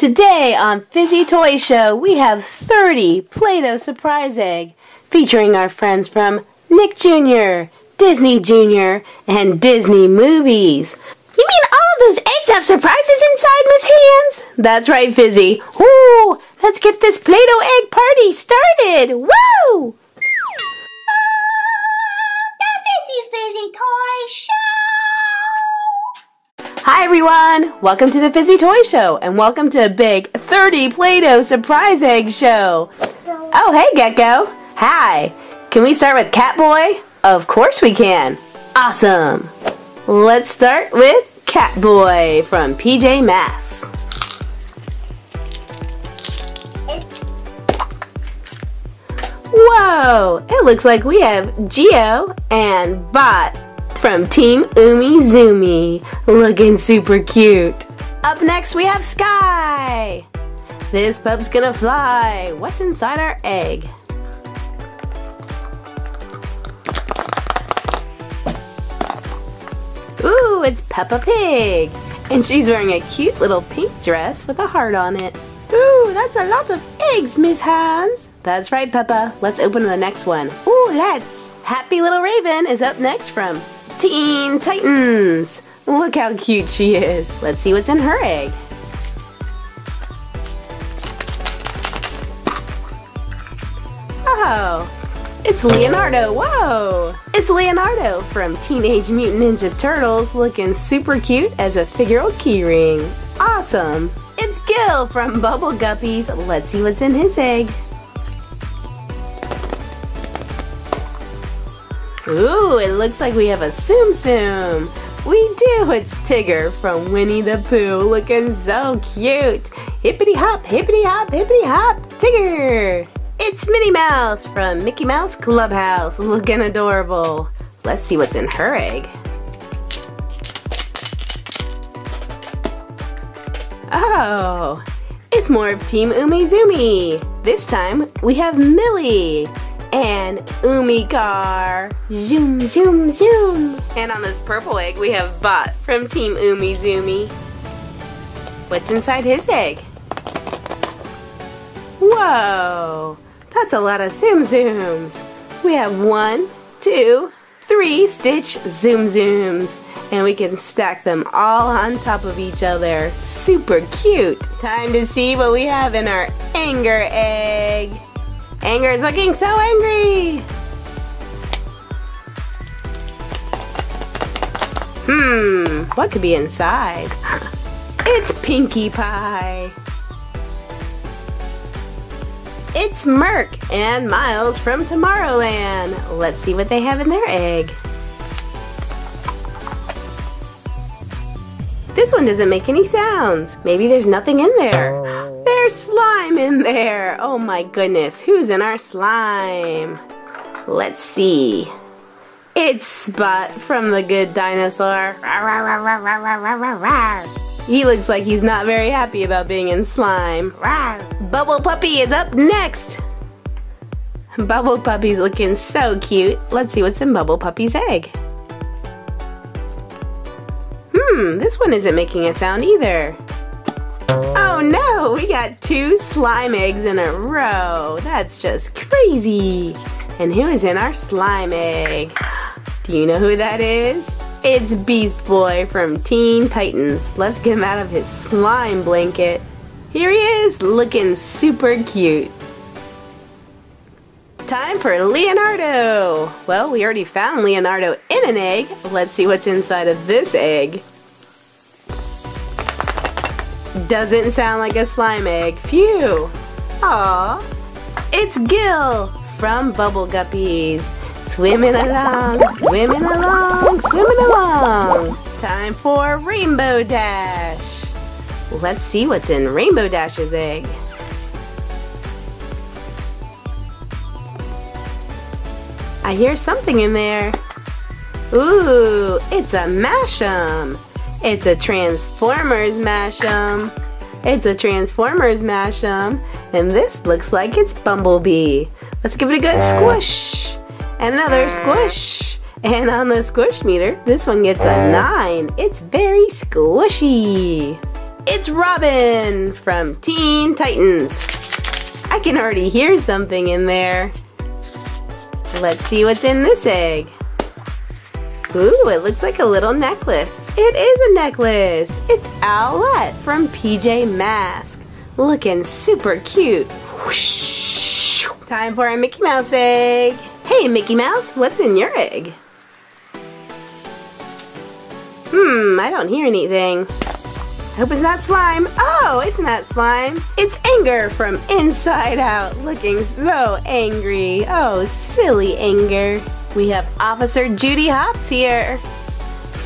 Today on Fizzy Toy Show, we have 30 Play-Doh Surprise Egg featuring our friends from Nick Jr., Disney Jr., and Disney Movies. You mean all of those eggs have surprises inside, Miss Hands? That's right, Fizzy. Ooh, let's get this Play-Doh egg party started. Woo! Everyone! Welcome to the Fizzy Toy Show and welcome to a big 30 Play-Doh Surprise Egg Show. Oh, hey Gecko! Hi! Can we start with Catboy? Of course we can! Awesome! Let's start with Catboy from PJ Masks. Whoa! It looks like we have Geo and Bot from Team Umizoomi, looking super cute. Up next, we have Sky. This pup's gonna fly. What's inside our egg? Ooh, it's Peppa Pig. And she's wearing a cute little pink dress with a heart on it. Ooh, that's a lot of eggs, Miss Hands. That's right, Peppa. Let's open the next one. Ooh, let's. Happy Little Raven is up next from Teen Titans. Look how cute she is. Let's see what's in her egg. Oh, it's Leonardo. Whoa! It's Leonardo from Teenage Mutant Ninja Turtles looking super cute as a figural keyring. Awesome! It's Gil from Bubble Guppies. Let's see what's in his egg. Ooh, it looks like we have a Tsum Tsum. We do, it's Tigger from Winnie the Pooh looking so cute. Hippity hop, hippity hop, hippity hop, Tigger. It's Minnie Mouse from Mickey Mouse Clubhouse looking adorable. Let's see what's in her egg. Oh, it's more of Team Umizoomi. This time we have Millie and UmiCar. Zoom, zoom, zoom. And on this purple egg, we have Bot from Team Umizoomi. What's inside his egg? Whoa, that's a lot of Tsum Tsums. We have one, two, three Stitch Tsum Tsums. And we can stack them all on top of each other. Super cute. Time to see what we have in our anger egg. Anger is looking so angry! Hmm, what could be inside? It's Pinkie Pie! It's Merc and Miles from Tomorrowland. Let's see what they have in their egg. This one doesn't make any sounds. Maybe there's nothing in there. Oh. There's slime in there. Oh my goodness. Who's in our slime? Let's see. It's Spot from the Good Dinosaur. He looks like he's not very happy about being in slime. Bubble Puppy is up next. Bubble Puppy's looking so cute. Let's see what's in Bubble Puppy's egg. Hmm, this one isn't making a sound either. Oh no, we got two slime eggs in a row. That's just crazy. And who is in our slime egg? Do you know who that is? It's Beast Boy from Teen Titans. Let's get him out of his slime blanket. Here he is, looking super cute. Time for Leonardo. Well, we already found Leonardo in an egg. Let's see what's inside of this egg. Doesn't sound like a slime egg. Phew. Aw. It's Gil from Bubble Guppies. Swimming along, swimming along, swimming along. Time for Rainbow Dash. Let's see what's in Rainbow Dash's egg. I hear something in there. Ooh, it's a Mash'em. It's a Transformers Mash'em. It's a Transformers Mash'em. And this looks like it's Bumblebee. Let's give it a good squish. And another squish. And on the squish meter, this one gets a 9. It's very squishy. It's Robin from Teen Titans. I can already hear something in there. Let's see what's in this egg. Ooh, it looks like a little necklace. It is a necklace. It's Owlette from PJ Mask. Looking super cute. Whoosh. Time for a Mickey Mouse egg. Hey, Mickey Mouse, what's in your egg? Hmm, I don't hear anything. I hope it's not slime. Oh, it's not slime. It's Anger from Inside Out, looking so angry. Oh, silly Anger. We have Officer Judy Hopps here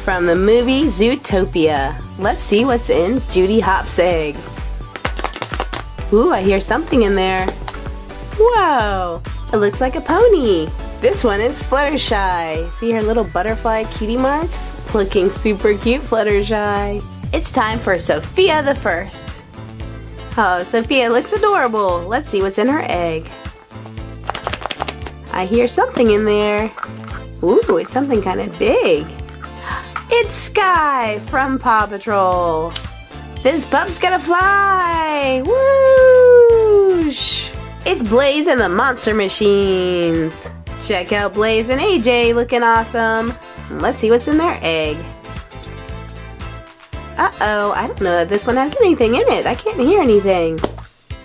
from the movie Zootopia. Let's see what's in Judy Hopps' egg. Ooh, I hear something in there. Whoa, it looks like a pony. This one is Fluttershy. See her little butterfly cutie marks? Looking super cute, Fluttershy. It's time for Sofia the First. Oh, Sofia looks adorable. Let's see what's in her egg. I hear something in there. Ooh, it's something kind of big. It's Sky from Paw Patrol. This pup's gonna fly! Whoosh! It's Blaze and the Monster Machines. Check out Blaze and AJ looking awesome. Let's see what's in their egg. Uh-oh, I don't know that this one has anything in it. I can't hear anything.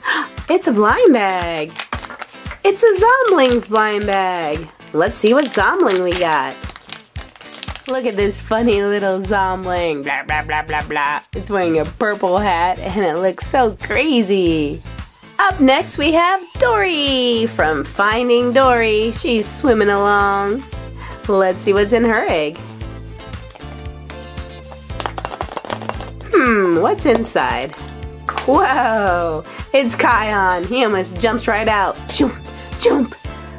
It's a blind bag. It's a Zomling's blind bag. Let's see what Zomling we got. Look at this funny little Zomling. Blah, blah, blah, blah, blah. It's wearing a purple hat and it looks so crazy. Up next we have Dory from Finding Dory. She's swimming along. Let's see what's in her egg. Hmm, what's inside? Whoa, it's Kion. He almost jumps right out. Jump, jump.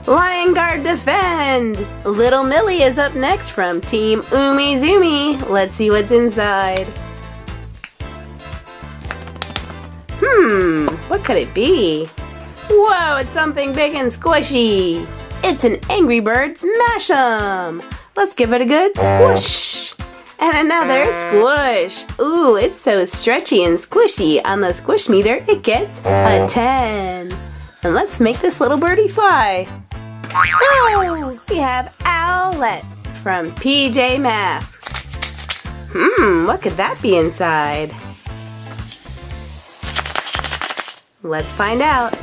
Lion Guard defend! Little Millie is up next from Team Umizoomi. Let's see what's inside. Hmm, what could it be? Whoa, it's something big and squishy. It's an Angry Birds Mash'em. Let's give it a good squish. And another squish. Ooh, it's so stretchy and squishy. On the squish meter, it gets a 10. And let's make this little birdie fly. Oh, we have Owlette from PJ Masks. Hmm, what could that be inside? Let's find out.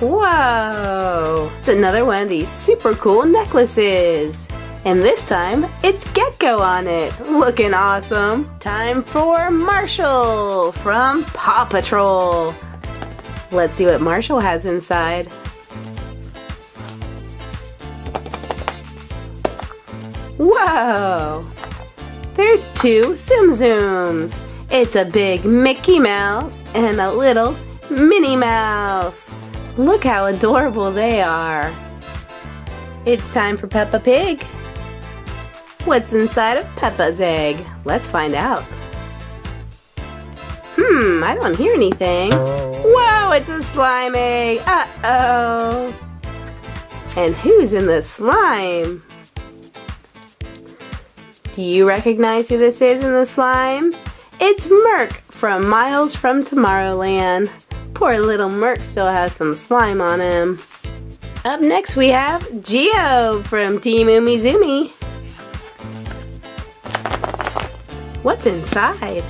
Whoa! It's another one of these super cool necklaces. And this time, it's Gecko on it. Looking awesome. Time for Marshall from Paw Patrol. Let's see what Marshall has inside. Whoa! There's two Tsum Tsums. It's a big Mickey Mouse and a little Minnie Mouse. Look how adorable they are. It's time for Peppa Pig. What's inside of Peppa's egg? Let's find out. Hmm, I don't hear anything. Whoa, it's a slime egg. Uh-oh. And who's in the slime? Do you recognize who this is in the slime? It's Merc from Miles from Tomorrowland. Poor little Merc still has some slime on him. Up next we have Geo from Team Umizoomi. What's inside?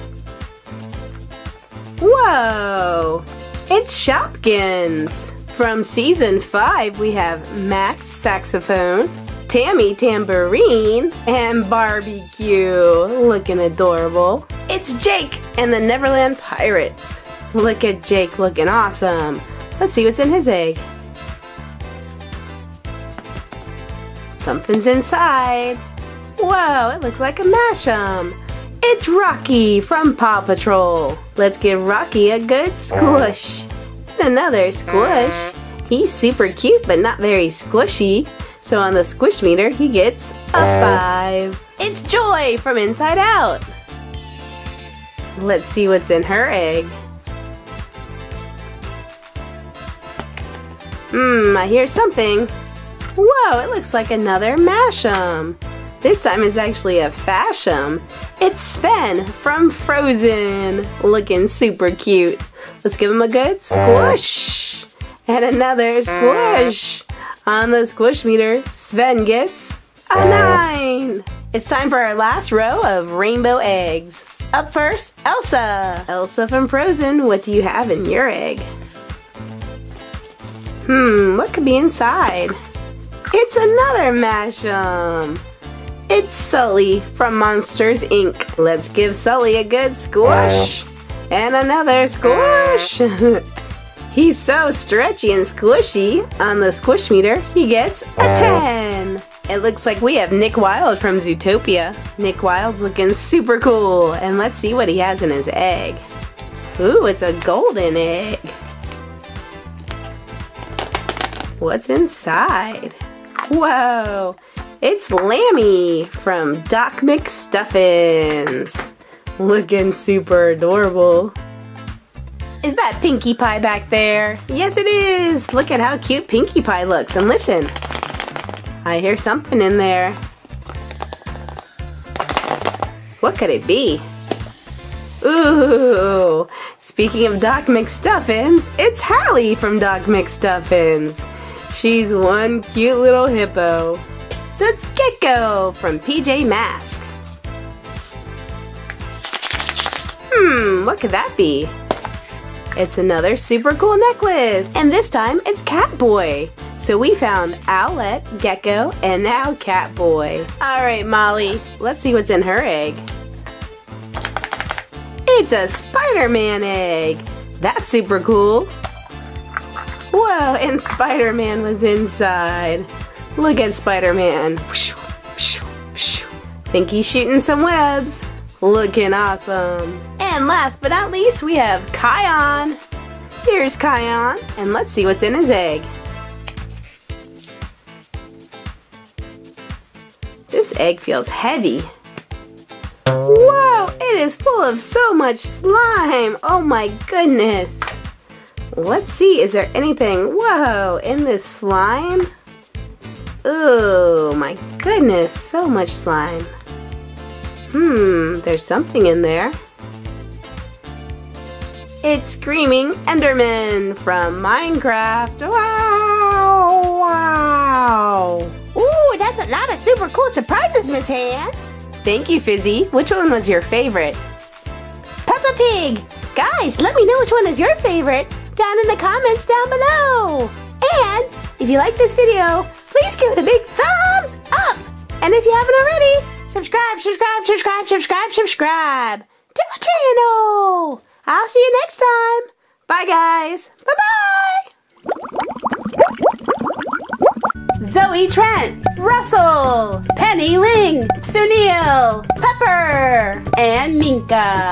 Whoa! It's Shopkins! From season 5 we have Max Saxophone, Tammy Tambourine, and Barbecue. Looking adorable. It's Jake and the Neverland Pirates. Look at Jake looking awesome. Let's see what's in his egg. Something's inside. Whoa, it looks like a Mash'em. It's Rocky from Paw Patrol. Let's give Rocky a good squish. And another squish. He's super cute but not very squishy. So on the squish meter, he gets a 5. It's Joy from Inside Out. Let's see what's in her egg. Hmm, I hear something. Whoa, it looks like another Mash'em. This time is actually a Fash'em. It's Sven from Frozen, looking super cute. Let's give him a good squish. And another squish. On the squish meter, Sven gets a 9. It's time for our last row of rainbow eggs. Up first, Elsa. Elsa from Frozen, what do you have in your egg? Hmm, what could be inside? It's another Mash'em. It's Sully from Monsters Inc. Let's give Sully a good squish. And another squish. He's so stretchy and squishy. On the squish meter, he gets a 10. It looks like we have Nick Wilde from Zootopia. Nick Wilde's looking super cool. And let's see what he has in his egg. Ooh, it's a golden egg. What's inside? Whoa, it's Lambie from Doc McStuffins. Looking super adorable. Is that Pinkie Pie back there? Yes, it is. Look at how cute Pinkie Pie looks. And listen, I hear something in there. What could it be? Ooh, speaking of Doc McStuffins, it's Hallie from Doc McStuffins. She's one cute little hippo. So it's Gecko from PJ Mask. Hmm, what could that be? It's another super cool necklace. And this time it's Catboy. So we found Owlette, Gecko, and now Catboy. Alright, Molly, let's see what's in her egg. It's a Spider-Man egg. That's super cool. Whoa, and Spider-Man was inside. Look at Spider-Man. Think he's shooting some webs. Looking awesome. And last but not least, we have Kion. Here's Kion, and let's see what's in his egg. This egg feels heavy. Whoa, it is full of so much slime. Oh my goodness. Let's see, is there anything, whoa, in this slime? Oh my goodness, so much slime. Hmm, there's something in there. It's Screaming Enderman from Minecraft. Wow, wow. Ooh, that's a lot of super cool surprises, Miss Hands. Thank you, Fizzy. Which one was your favorite? Peppa Pig. Guys, let me know which one is your favorite down in the comments down below. And if you like this video, please give it a big thumbs up. And if you haven't already, subscribe, subscribe, subscribe, subscribe, subscribe to my channel. I'll see you next time. Bye, guys. Bye-bye. Zoe Trent, Russell, Penny Ling, Sunil, Pepper, and Minka.